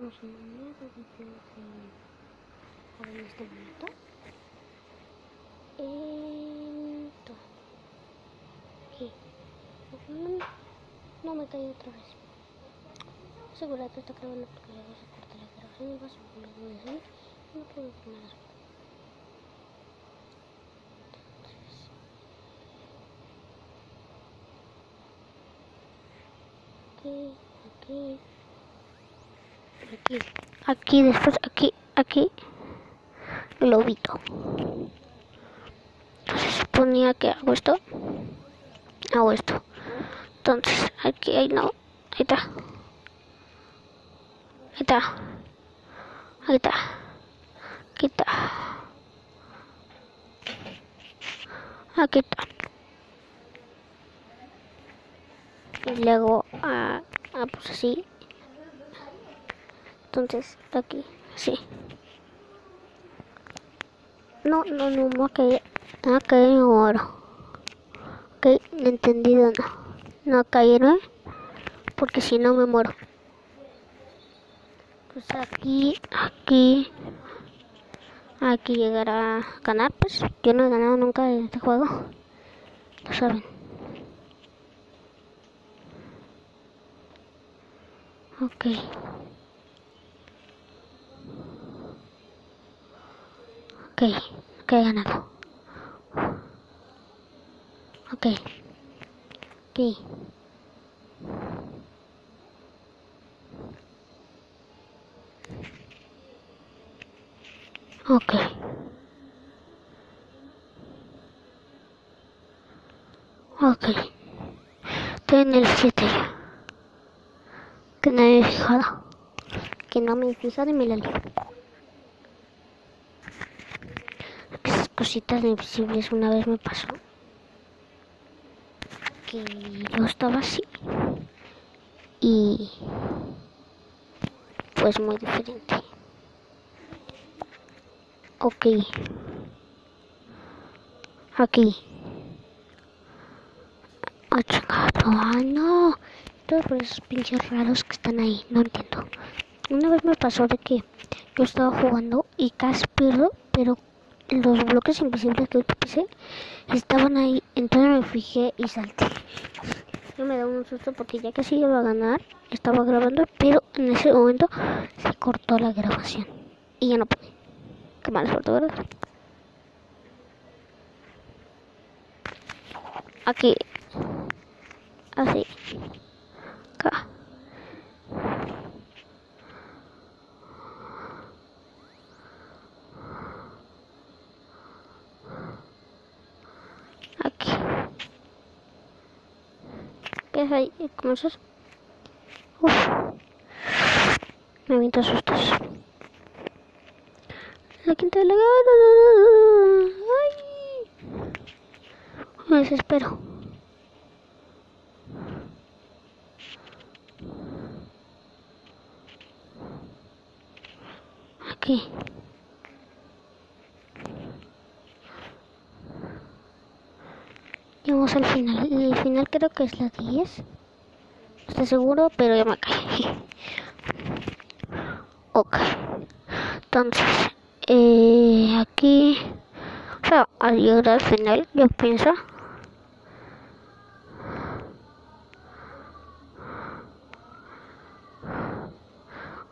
Un vídeo de ahora en este momento. Aquí. No, me caí otra vez. Que está grabando porque luego se corta la grabación y vas a seguir. No puedo aquí, aquí, aquí, aquí, después, aquí, aquí, globito. Se suponía que hago esto, hago esto. Entonces, aquí, ahí no, ahí está. Ahí está. Ahí está. Aquí está. Aquí está. Y luego, ah, ah, pues así. Entonces, aquí, sí. No, no, no, no, que, no, muero. Ok, entendido, no. No caerme, porque si no me muero. Pues aquí, aquí, aquí llegará a ganar, pues yo no he ganado nunca en este juego. Lo saben. Ok. Ok, ok, he ganado. Ok. Ok. Ok. Ok. Estoy en el 7 ya. Que no me he. Que no me he fijado y me. Cositas invisibles una vez me pasó. Que yo estaba así. Y... Pues muy diferente. Ok. Aquí. Ah. Ah, no. Todos esos pinches raros que están ahí. No entiendo. Una vez me pasó de que yo estaba jugando y casi pierdo, pero los bloques invisibles que pisé estaban ahí. Entonces me fijé y salté. Yo me da un susto porque ya casi iba a ganar. Estaba grabando, pero en ese momento se cortó la grabación. Y ya no pude. Qué mala suerte, ¿verdad? Aquí. Así. Acá. Aquí. ¿Qué es ahí? ¿Cómo es eso? Uf. Me aviento sustos. La quinta de la ¡Ay! Me desespero. Aquí. Llegamos al final. El final creo que es la 10. No estoy seguro, pero ya me caí. ok. Entonces, eh, aquí, o sea, al llegar al final, yo pienso.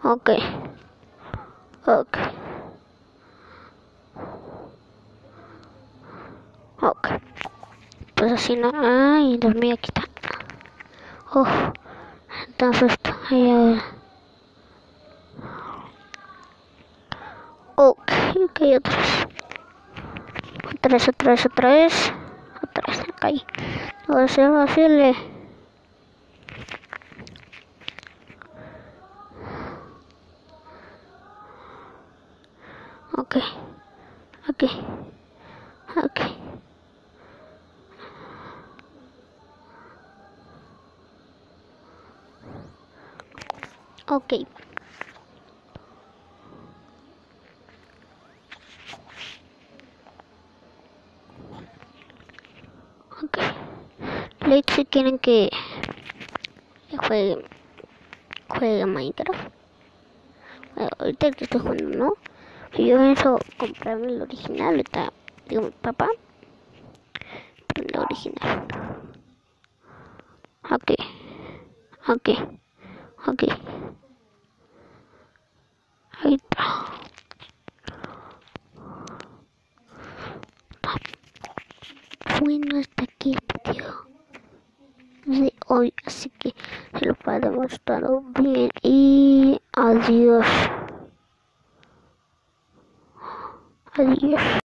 Ok. Ok. Ok. Pues así no. Ay, dormí aquí está. Oh, entonces, ahí ahora. Ok, ok, otra vez. Otra vez, otra vez, otra vez. Otra vez caí. No va a ser fácil. Ok. Ok. Ok. Ok. Ok. Late si quieren que juegue, juegue Minecraft. Bueno, ahorita que estoy jugando, ¿no? Yo pienso comprarme el original, ahorita digo papá. El original. Ok. Ok. Ok. de hoy, así que se lo ha demostrado bien y adiós. Adiós.